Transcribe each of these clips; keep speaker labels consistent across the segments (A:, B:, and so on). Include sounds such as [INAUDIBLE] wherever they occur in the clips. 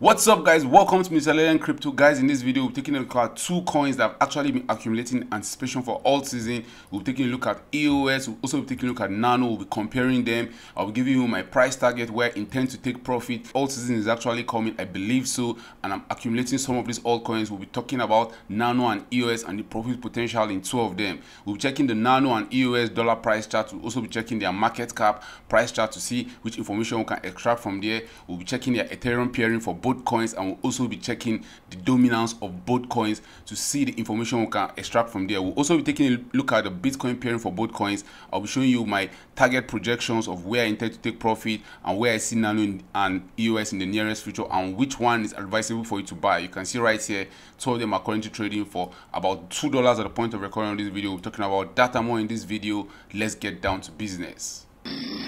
A: What's up guys, welcome to. Legend Crypto. Guys, in this video, we're taking a look at two coins that have actually been accumulating anticipation for alt season. We'll be taking a look at EOS, we'll also be taking a look at Nano, we'll be comparing them. I'll be giving you my price target where I intend to take profit. Alt season is actually coming, I believe so, and I'm accumulating some of these altcoins. We'll be talking about Nano and EOS and the profit potential in two of them. We'll be checking the Nano and EOS dollar price chart. We'll also be checking their market cap price chart to see which information we can extract from there. We'll be checking their Ethereum pairing for both coins and we'll also be checking the dominance of both coins to see the information we can extract from there. We'll also be taking a look at the Bitcoin pairing for both coins. I'll be showing you my target projections of where I intend to take profit and where I see Nano and EOS in the nearest future and which one is advisable for you to buy. You can see right here, two of them are currently trading for about $2 at the point of recording of this video. We're talking about data more in this video. Let's get down to business.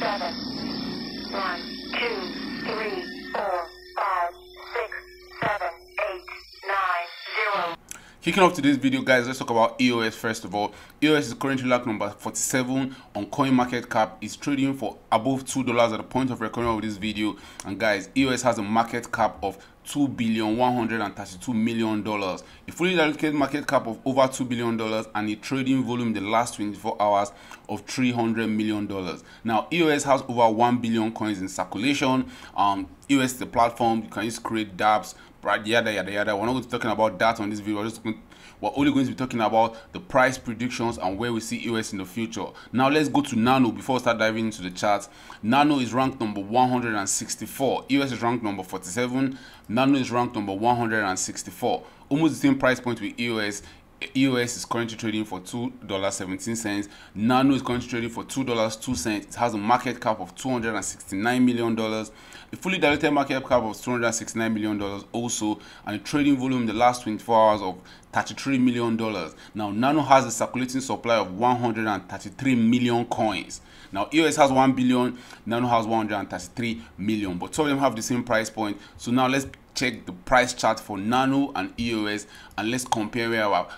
B: seven, one, two, three,
A: Kicking off today's video, guys, let's talk about EOS first of all. EOS is currently like number 47 on CoinMarketCap. It's trading for above $2 at the point of recording of this video. And guys, EOS has a market cap of two billion one hundred and thirty-two million dollars. A fully diluted market cap of over two billion dollars and a trading volume the last 24 hours of 300 million dollars. Now, EOS has over one billion coins in circulation. Um, EOS is the platform you can to create dApps, right? Yada yada yada. We're not going to be talking about that on this video. We're just going we're only going to be talking about the price predictions and where we see EOS in the future. Now let's go to Nano before we start diving into the charts. Nano is ranked number 164. EOS is ranked number 47. Nano is ranked number 164. Almost the same price point with EOS. EOS is currently trading for $2.17. Nano is currently trading for $2.02. It has a market cap of $269 million. A fully diluted market cap of $269 million also. And a trading volume in the last 24 hours of $33 million. Now, Nano has a circulating supply of 133 million coins. Now, EOS has 1 billion, Nano has 133 million. But two of them have the same price point. So now let's check the price chart for Nano and EOS and let's compare where our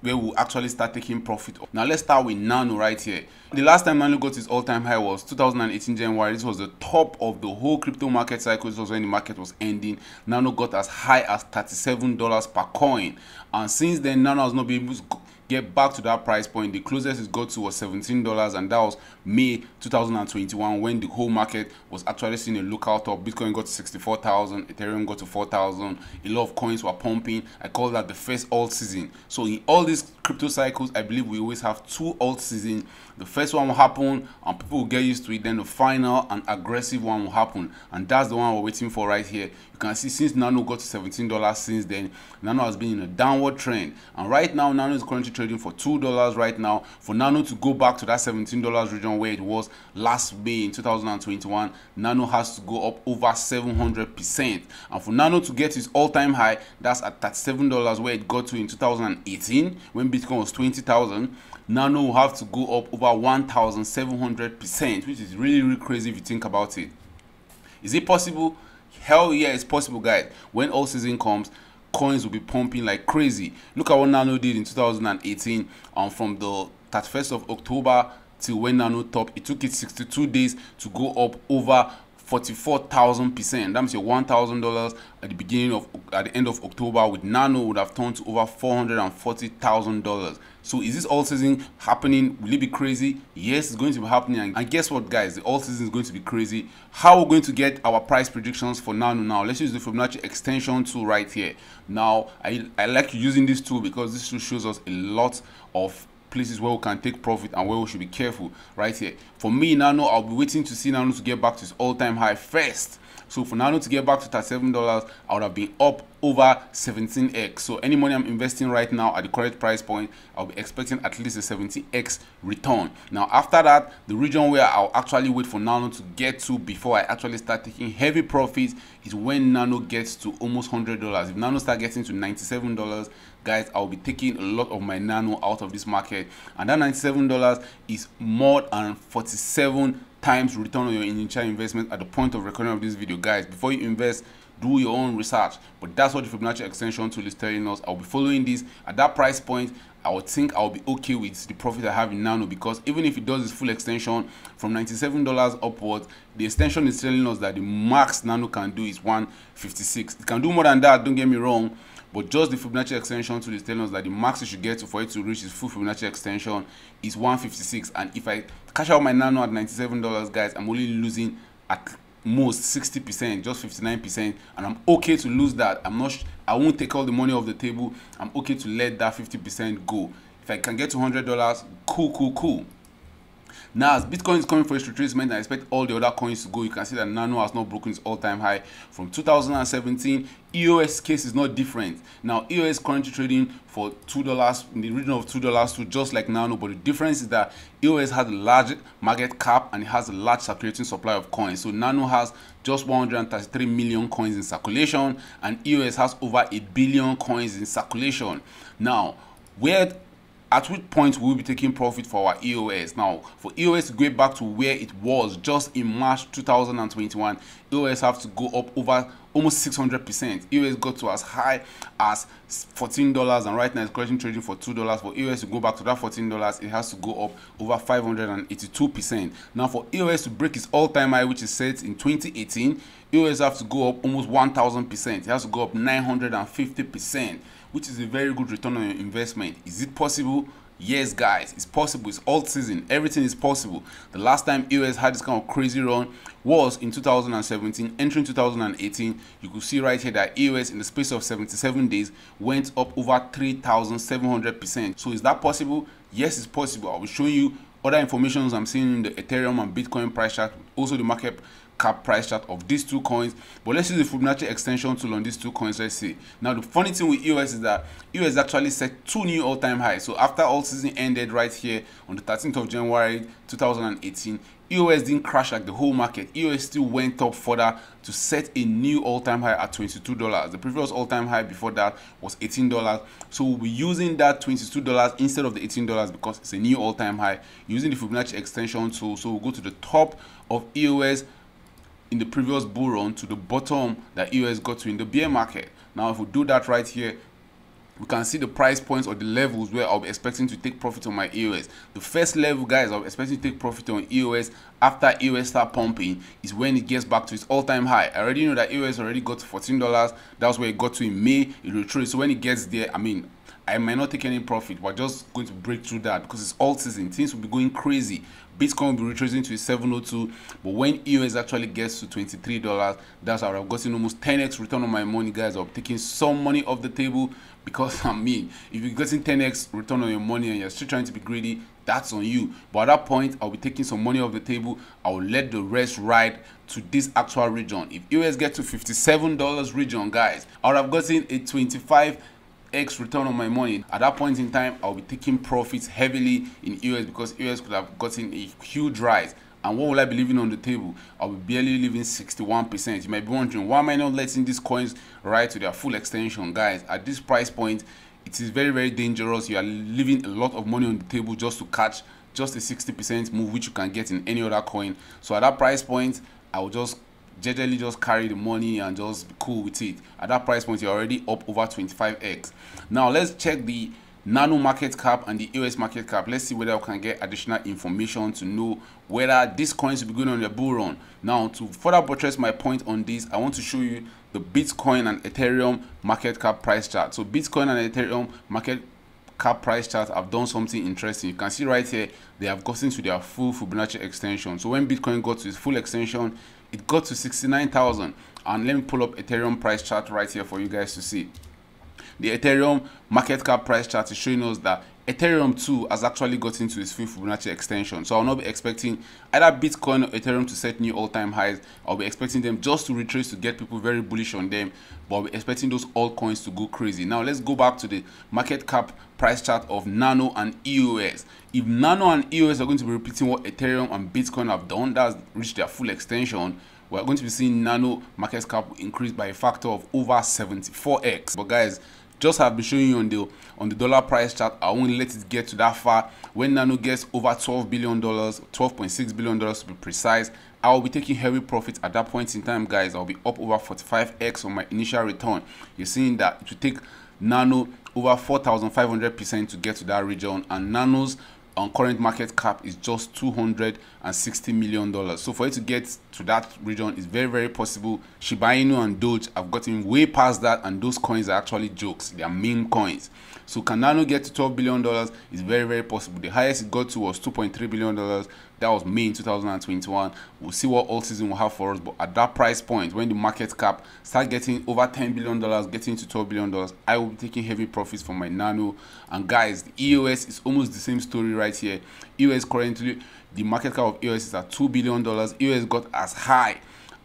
A: where we'll actually start taking profit. Now let's start with Nano right here. The last time Nano got its all-time high was 2018 January. This was the top of the whole crypto market cycle. This was when the market was ending. Nano got as high as $37 per coin. And since then, Nano has not been able to get back to that price point the closest it got to was 17 dollars and that was may 2021 when the whole market was actually seeing a lookout top bitcoin got to 64,000 ethereum got to 4,000 a lot of coins were pumping. I call that the first alt season. So in all these crypto cycles i believe we always have two alt season the first one will happen and people will get used to it. Then the final and aggressive one will happen. And that's the one we're waiting for right here. You can see since nano got to 17 dollars since then nano has been in a downward trend. And right now nano is currently trading for two dollars right now. For nano to go back to that 17 dollars region where it was last may in 2021 nano has to go up over 700 percent. And for nano to get its all-time high that's at 37 dollars where it got to in 2018 when bitcoin was 20,000 nano will have to go up over 1700 percent which is really really crazy if you think about it. Is it possible? Hell yeah it's possible guys. When all season comes coins will be pumping like crazy. Look at what nano did in 2018 um from the 31st of october till when nano top it took it 62 days to go up over 44,000 percent. That means your one thousand dollars at the beginning of at the end of October with Nano would have turned to over four hundred and forty thousand dollars. So is this alt season happening? Will it be crazy? Yes, it's going to be happening. And guess what, guys? The alt season is going to be crazy. How we're going to get our price predictions for Nano now? Let's use the Fibonacci extension tool right here. Now, I I like using this tool because this tool shows us a lot of places where we can take profit and where we should be careful right here. For me nano i'll be waiting to see nano to get back to its all-time high first. So for nano to get back to 37 dollars i would have been up over 17x so any money i'm investing right now at the correct price point i'll be expecting at least a 70x return. Now after that the region where i'll actually wait for nano to get to before i actually start taking heavy profits is when nano gets to almost 100 dollars. If nano start getting to 97 dollars guys i'll be taking a lot of my nano out of this market. And that 97 dollars is more than 47 times return on your initial investment at the point of recording of this video. Guys before you invest do your own research. But that's what the fibonacci extension tool is telling us. I'll be following this. At that price point I would think I'll be okay with the profit I have in Nano because even if it does its full extension from $97 upwards, the extension is telling us that the max Nano can do is 156. It can do more than that, don't get me wrong, but just the Fibonacci extension tool is telling us that the max you should get to for it to reach its full Fibonacci extension is 156. And if I cash out my Nano at $97, guys, I'm only losing at most 60%, just 59%, and I'm okay to lose that. I'm not I won't take all the money off the table. I'm okay to let that 50% go. If I can get to $100, cool, cool, cool. Now, as Bitcoin is coming for its retracement, I expect all the other coins to go. You can see that Nano has not broken its all-time high from 2017. EOS case is not different. Now, EOS currently trading for $2 in the region of $2 to just like Nano, but the difference is that EOS has a large market cap and it has a large circulating supply of coins. So Nano has just 133 million coins in circulation and EOS has over a billion coins in circulation. Now, where at which point we'll be taking profit for our EOS. Now, for EOS to go back to where it was just in March 2021, EOS have to go up over almost 600%. EOS got to as high as $14 and right now it's currently trading for $2. For EOS to go back to that $14, it has to go up over 582%. Now, for EOS to break its all-time high, which is set in 2018, EOS have to go up almost 1000%. It has to go up 950% which is a very good return on your investment. Is it possible? Yes, guys, it's possible. It's alt season. Everything is possible. The last time EOS had this kind of crazy run was in 2017. Entering 2018, you could see right here that EOS in the space of 77 days went up over 3,700%. So is that possible? Yes, it's possible. I'll be showing you other informations I'm seeing in the Ethereum and Bitcoin price chart, also the market cap price chart of these two coins but let's use the Fibonacci extension tool on these two coins let's see now the funny thing with EOS is that EOS actually set two new all-time highs so after alt season ended right here on the 13th of January 2018 EOS didn't crash like the whole market. EOS still went up further to set a new all-time high at $22. The previous all-time high before that was $18. So we'll be using that $22 instead of the $18 because it's a new all-time high using the Fibonacci extension tool. So we'll go to the top of EOS in the previous bull run to the bottom that EOS got to in the bear market. Now, if we do that right here, we can see the price points or the levels where I'll be expecting to take profit on my EOS. The first level, guys, I'm expecting to take profit on EOS after EOS start pumping is when it gets back to its all-time high. I already know that EOS already got to $14. That's where it got to in May. It retraced. So when it gets there, I mean, I might not take any profit. We're just going to break through that because it's alt season. Things will be going crazy. Bitcoin will be retracing to 702, but when EOS actually gets to $23, that's how I've gotten almost 10x return on my money, guys. I'm taking some money off the table because [LAUGHS] I mean, if you're getting 10x return on your money and you're still trying to be greedy, that's on you. But at that point, I'll be taking some money off the table. I'll let the rest ride to this actual region. If EOS get to $57 region, guys, I would have gotten a 25 x return on my money at that point in time i'll be taking profits heavily in EOS because EOS could have gotten a huge rise and what will I be leaving on the table? I'll be barely leaving 61%. You might be wondering, why am I not letting these coins ride to their full extension? Guys, at this price point, it is very, very dangerous. You are leaving a lot of money on the table just to catch just a 60% move, which you can get in any other coin. So at that price point, I will just generally just carry the money and just be cool with it. At that price point you're already up over 25x now let's check the nano market cap and the eos market cap. Let's see whether we can get additional information to know whether these coins will be going on the bull run. Now to further buttress my point on this i want to show you the bitcoin and ethereum market cap price chart. So bitcoin and ethereum market cap price chart have done something interesting. You can see right here they have gotten to their full fibonacci extension. So when bitcoin got to its full extension it got to 69,000 and let me pull up ethereum price chart right here for you guys to see. The ethereum market cap price chart is showing us that ethereum 2 has actually got into its full fibonacci extension so i'll not be expecting either bitcoin or ethereum to set new all-time highs. I'll be expecting them just to retrace to get people very bullish on them but i'll be expecting those altcoins to go crazy. Now let's go back to the market cap price chart of nano and eos if nano and eos are going to be repeating what ethereum and bitcoin have done that's reached their full extension we're going to be seeing nano market cap increase by a factor of over 74x but guys just have been showing you on the on the dollar price chart i won't let it get to that far. When nano gets over 12 billion dollars 12.6 billion dollars to be precise i will be taking heavy profits at that point in time guys. I'll be up over 45x on my initial return. You're seeing that it will take nano over 4500 percent to get to that region and nano's on current market cap is just 260 million dollars. So for it to get to that region is very very possible. Shiba inu and doge have gotten way past that and those coins are actually jokes. They are meme coins. So can nano get to 12 billion dollars is very very possible. The highest it got to was 2.3 billion dollars that was May in 2021. We'll see what alt season will have for us. But at that price point, when the market cap start getting over 10 billion dollars, getting to 12 billion dollars, I will be taking heavy profits from my nano. And guys, the EOS is almost the same story right here. EOS currently, the market cap of EOS is at 2 billion dollars. EOS got as high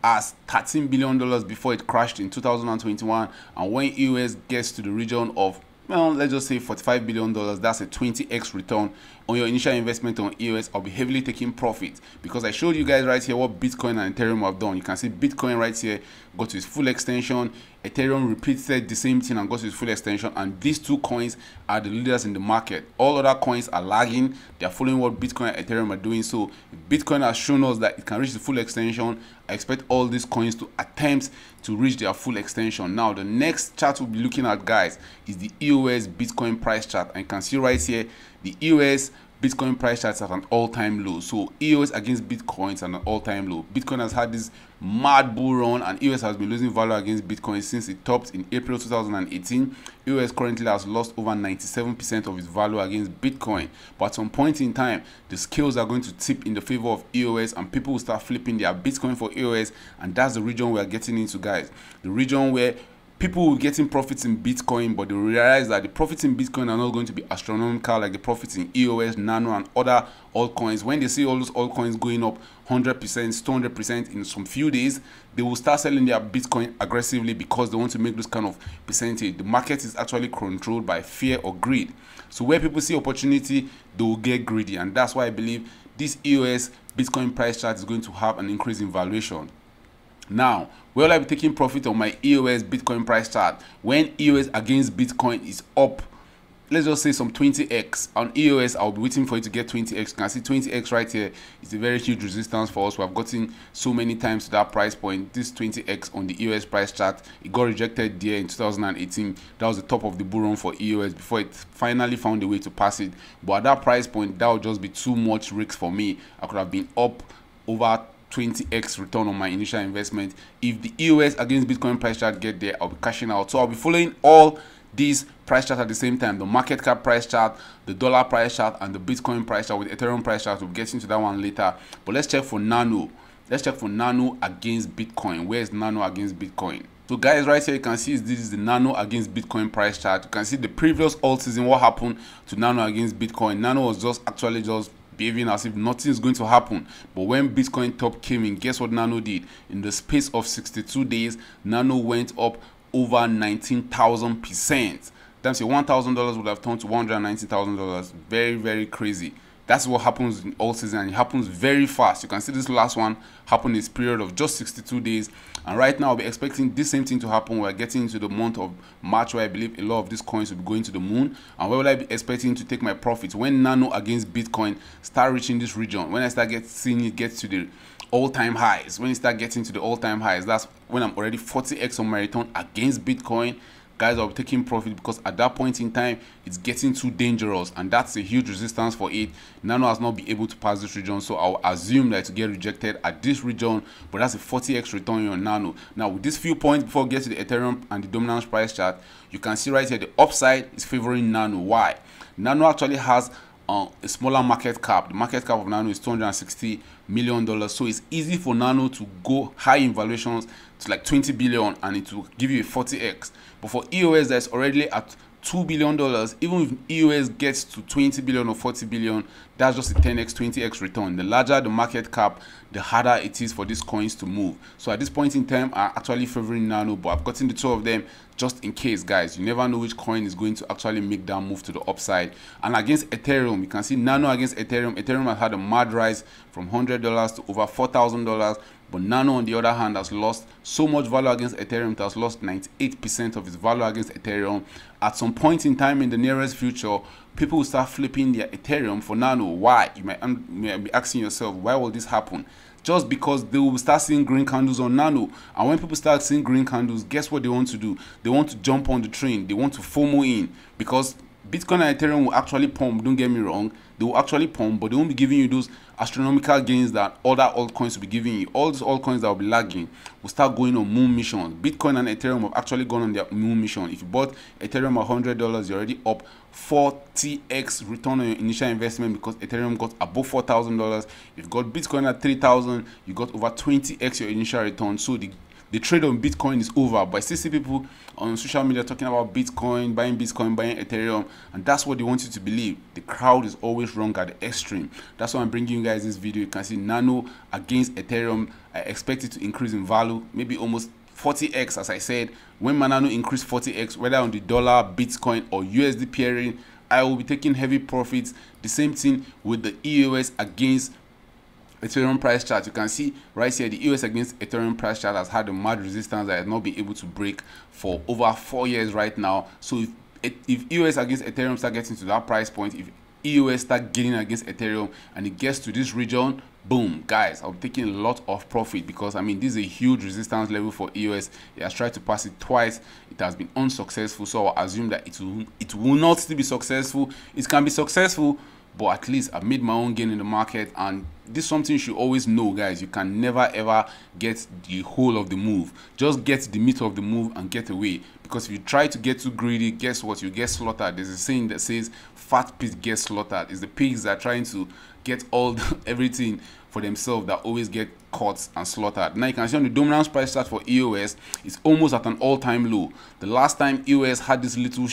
A: as 13 billion dollars before it crashed in 2021 and when EOS gets to the region of well, let's just say 45 billion dollars. That's a 20x return on your initial investment on EOS. I'll be heavily taking profit because I showed you guys right here what Bitcoin and Ethereum have done. You can see Bitcoin right here got to its full extension. Ethereum repeated the same thing and got its full extension. And these two coins are the leaders in the market. All other coins are lagging. They are following what Bitcoin and Ethereum are doing. So Bitcoin has shown us that it can reach the full extension. I expect all these coins to attempt to reach their full extension. Now, the next chart we'll be looking at, guys, is the EOS Bitcoin price chart. And you can see right here, the EOS Bitcoin price charts at an all-time low. So EOS against Bitcoin is at an all-time low. Bitcoin has had this mad bull run and EOS has been losing value against Bitcoin since it topped in April 2018. EOS currently has lost over 97% of its value against Bitcoin. But at some point in time, the scales are going to tip in the favor of EOS and people will start flipping their Bitcoin for EOS and that's the region we are getting into guys. The region where people will getting profits in Bitcoin, but they realize that the profits in Bitcoin are not going to be astronomical like the profits in EOS, Nano, and other altcoins. When they see all those altcoins going up 100%, 200% in some few days, they will start selling their Bitcoin aggressively because they want to make this kind of percentage. The market is actually controlled by fear or greed. So where people see opportunity, they will get greedy, and that's why I believe this EOS Bitcoin price chart is going to have an increase in valuation. Now, will I be taking profit on my EOS Bitcoin price chart when EOS against Bitcoin is up? Let's just say some 20x on EOS. I'll be waiting for it to get 20x. You can see 20x right here. It's a very huge resistance for us. We have gotten so many times to that price point. This 20x on the EOS price chart, it got rejected there in 2018. That was the top of the bull run for EOS before it finally found a way to pass it. But at that price point, that would just be too much risk for me. I could have been up over 20x return on my initial investment. If the EOS against Bitcoin price chart get there, I'll be cashing out. So I'll be following all these price charts at the same time. The market cap price chart, the dollar price chart, and the Bitcoin price chart with Ethereum price chart. We'll get into that one later. But let's check for Nano. Let's check for Nano against Bitcoin. Where is Nano against Bitcoin? So guys, right here you can see this is the Nano against Bitcoin price chart. You can see the previous alt season what happened to Nano against Bitcoin. Nano was just actually just behaving as if nothing is going to happen. But when Bitcoin top came in, guess what Nano did? In the space of 62 days, Nano went up over 19,000 percent. That's a $1,000 would have turned to $190,000. Very, very crazy. That's what happens in alt season and it happens very fast. You can see this last one happened in this period of just 62 days. And right now, I'll be expecting this same thing to happen. We're getting into the month of March where I believe a lot of these coins will be going to the moon. And where will I be expecting to take my profits? When Nano against Bitcoin start reaching this region, when I start get, seeing it get to the all-time highs, when you start getting to the all-time highs, that's when I'm already 40x on my return against Bitcoin guys are taking profit because at that point in time it's getting too dangerous. And that's a huge resistance for it. Nano has not been able to pass this region so i'll assume that to get rejected at this region. But that's a 40x return on nano. Now with these few points before get to the ethereum and the dominance price chart you can see right here the upside is favoring nano. Why? Nano actually has a smaller market cap. The market cap of Nano is 260 million dollars, so it's easy for Nano to go high in valuations to like 20 billion, and it will give you a 40x. But for EOS, that's already at two billion dollars. Even if EOS gets to 20 billion or 40 billion, that's just a 10x 20x return the larger the market cap the harder it is for these coins to move so at this point in time i'm actually favoring nano but i've gotten the two of them just in case guys you never know which coin is going to actually make that move to the upside and against ethereum you can see nano against ethereum ethereum has had a mad rise from hundred dollars to over four thousand dollars but Nano, on the other hand, has lost so much value against Ethereum. It has lost 98% of its value against Ethereum. At some point in time in the nearest future, people will start flipping their Ethereum for Nano. Why? You might, um, you might be asking yourself, why will this happen? Just because they will start seeing green candles on Nano. And when people start seeing green candles, guess what they want to do? They want to jump on the train. They want to FOMO in because Bitcoin and Ethereum will actually pump, don't get me wrong. They will actually pump, but they won't be giving you those astronomical gains that other altcoins will be giving you. All these altcoins that will be lagging will start going on moon missions. Bitcoin and Ethereum have actually gone on their moon mission. If you bought Ethereum at $100, you're already up 40x return on your initial investment because Ethereum got above $4,000. If you got Bitcoin at 3000 you got over 20x your initial return. So the the trade on Bitcoin is over. But I still see people on social media talking about Bitcoin, buying Bitcoin, buying Ethereum, and that's what they want you to believe. The crowd is always wrong at the extreme. That's why I'm bringing you guys this video. You can see Nano against Ethereum. I expect it to increase in value, maybe almost 40x, as I said. When Nano increase 40x, whether on the dollar, Bitcoin, or USD pairing, I will be taking heavy profits. The same thing with the EOS against Ethereum price chart, you can see right here the EOS against Ethereum price chart has had a mad resistance that has not been able to break for over four years right now. So if if EOS against Ethereum start getting to that price point, if EOS start gaining against Ethereum and it gets to this region, boom, guys, I'm taking a lot of profit because I mean this is a huge resistance level for EOS. It has tried to pass it twice, it has been unsuccessful. So I assume that it will it will not still be successful. It can be successful, but at least I've made my own gain in the market and this is something you should always know guys. You can never ever get the whole of the move. Just get the meat of the move and get away. Because if you try to get too greedy guess what? You get slaughtered. There's a saying that says fat pigs get slaughtered. It's the pigs that are trying to get all the, [LAUGHS] everything for themselves that always get caught and slaughtered. Now you can see on the dominance price chart for eos it's almost at an all-time low. The last time eos had this little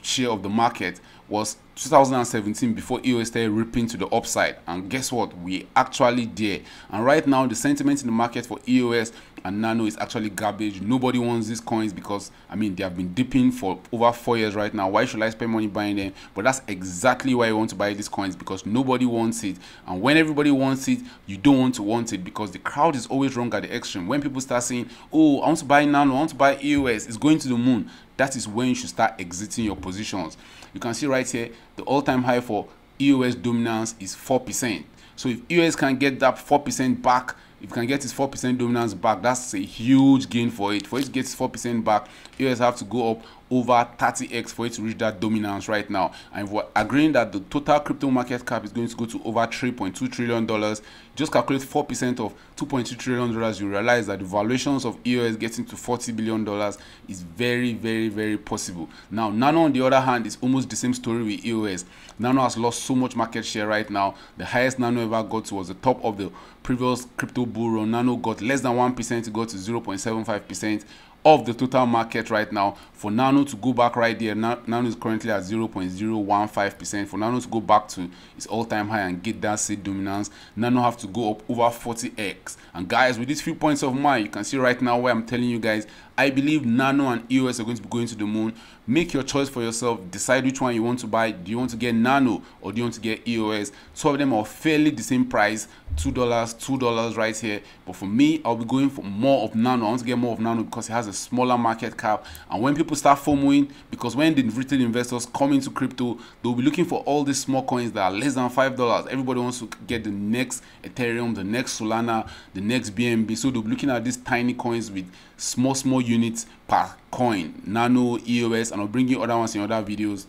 A: share of the market was 2017 before EOS started ripping to the upside. And guess what? We actually there and right now the sentiment in the market for EOS and Nano is actually garbage. Nobody wants these coins because I mean they have been dipping for over four years right now. Why should I spend money buying them? But that's exactly why I want to buy these coins because nobody wants it. And when everybody wants it you don't want to want it because the crowd is always wrong at the extreme. When people start saying oh I want to buy Nano I want to buy EOS it's going to the moon that is when you should start exiting your positions you can see right here the all-time high for EOS dominance is 4%. So if EOS can get that 4% back, if you can get its 4% dominance back, that's a huge gain for it. For it to get 4% back, EOS have to go up over 30x for it to reach that dominance right now. And we're agreeing that the total crypto market cap is going to go to over 3.2 trillion dollars, just calculate 4% of 2.2 trillion dollars, you realize that the valuations of EOS getting to 40 billion dollars is very, very, very possible. Now, Nano on the other hand is almost the same story with EOS. Nano has lost so much market share right now. The highest Nano ever got was the top of the previous crypto bull run. Nano got less than 1% to go to 0.75% of the total market right now. For Nano to go back right there, Nano is currently at 0.015%. For Nano to go back to its all-time high and get that seed dominance, Nano have to go up over 40x. And guys, with these few points of mine, you can see right now where I'm telling you guys, I believe Nano and EOS are going to be going to the moon. Make your choice for yourself. Decide which one you want to buy. Do you want to get Nano or do you want to get EOS? Two of them are fairly the same price, two dollars, two dollars right here. But for me, I'll be going for more of Nano. I want to get more of Nano because it has a smaller market cap. And when people start FOMOing, because when the retail investors come into crypto, they'll be looking for all these small coins that are less than five dollars. Everybody wants to get the next Ethereum, the next Solana, the next BNB. So they'll be looking at these tiny coins with small, small units per coin, Nano, EOS, and I'll bring you other ones in other videos.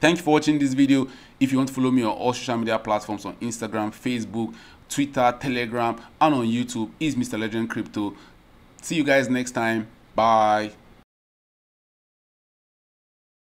A: Thank you for watching this video. If you want to follow me on all social media platforms on Instagram, Facebook, Twitter, Telegram, and on YouTube, is Mr. Legend Crypto. See you guys next time. Bye.